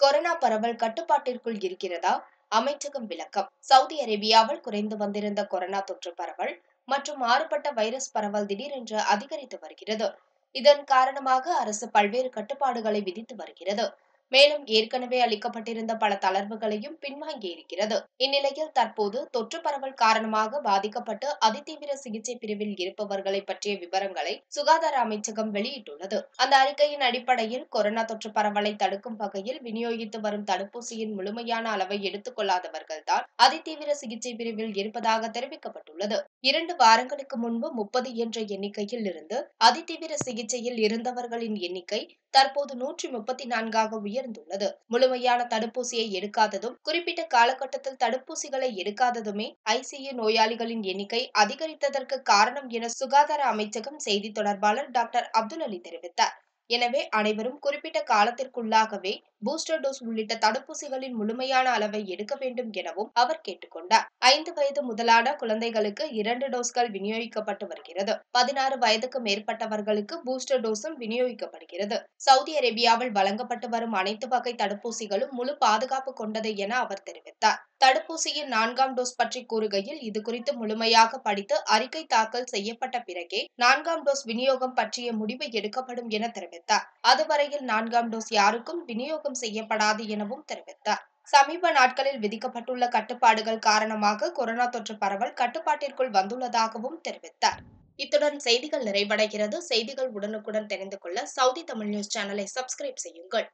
Corona பரவல் கட்டுப்பாட்டிற்குள் இருக்கிறதா? அமைச்சகம் விளக்கம். சவுதி அரேபியாவில் குறைந்து வந்திருந்த கொரோனா தொற்று பரவல் மற்றும் மாறுபட்ட வைரஸ் பரவல் திடீரென்று அதிகரித்து வருகிறது. இதன் காரணமாக அரசு பல்வேறு கட்டுப்பாடுகளை விதித்து வருகிறது. மேலும் ஏற்கனவே அளிக்கப்பட்டிருந்த பல தளர்வுகளையும் பின்வாங்கி இருக்கிறது. இந்நிலையில் தற்போது தொற்று பரவல் காரணமாக பாதிக்கப்பட்டு அதிதீவிர சிகிச்சை பிரிவில் இருப்பவர்களை பற்றிய விவரங்களை சுகாதார அமைச்சகம் வெளியிட்டுள்ளது. அந்த அறிக்கையின் அடிப்படையில் கொரோனா தொற்று பரவலை தடுக்கும் வகையில் விநியோகித்து வரும் தடுப்பூசியின் முழுமையான அளவை எடுத்துக் கொள்ளாதவர்கள்தான் அதிதீவிர சிகிச்சை பிரிவில் இருப்பதாக தெரிவிக்கப்பட்டுள்ளது. இரண்டு வாரங்களுக்கு முன்பு முப்பது என்ற எண்ணிக்கையில் இருந்து அதிதீவிர சிகிச்சையில் இருந்தவர்களின் எண்ணிக்கை தற்போது நூற்றி முப்பத்தி நான்காக உயர்ந்துள்ளது. முழுமையான தடுப்பூசியை எடுக்காததும் குறிப்பிட்ட காலகட்டத்தில் தடுப்பூசிகளை எடுக்காததுமே ஐசியு நோயாளிகளின் எண்ணிக்கை அதிகரித்ததற்கு காரணம் என சுகாதார அமைச்சகம் செய்தி தொடர்பாளர் டாக்டர் அப்துல் அலி தெரிவித்தார். எனவே அனைவரும் குறிப்பிட்ட காலத்திற்குள்ளாகவே பூஸ்டர் டோஸ் உள்ளிட்ட தடுப்பூசிகளின் முழுமையான அளவை எடுக்க வேண்டும் எனவும் அவர் கேட்டுக்கொண்டார். ஐந்து வயது முதலான குழந்தைகளுக்கு இரண்டு டோஸ்கள் விநியோகிக்கப்பட்டு வருகிறது. பதினாறு வயதுக்கு மேற்பட்டவர்களுக்கு பூஸ்டர் டோஸும் விநியோகிக்கப்படுகிறது. சவுதி அரேபியாவில் வழங்கப்பட்டு வரும் அனைத்து வகை தடுப்பூசிகளும் முழு பாதுகாப்பு கொண்டது என அவர் தெரிவித்தார். தடுப்பூசியின் நான்காம் டோஸ் பற்றி கூறுகையில் இது குறித்து முழுமையாக படித்து அறிக்கை தாக்கல் செய்யப்பட்ட பிறகே நான்காம் டோஸ் விநியோகம் பற்றிய முடிவு எடுக்கப்படும் என தெரிவித்தார். அதுவரையில் நான்காம் டோஸ் யாருக்கும் விநியோகம் செய்யப்படாது எனவும் தெரிவித்தார். சமீப நாட்களில் விதிக்கப்பட்டுள்ள கட்டுப்பாடுகள் காரணமாக கொரோனா தொற்று பரவல் கட்டுப்பாட்டிற்குள் வந்துள்ளதாகவும் தெரிவித்தார். இத்துடன் செய்திகள் நிறைவடைகிறது. செய்திகள் உடனுக்குடன் தெரிந்து கொள்ள சவுதி தமிழ் நியூஸ் சேனலை சப்ஸ்கிரைப் செய்யுங்கள்.